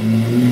Mm-hmm.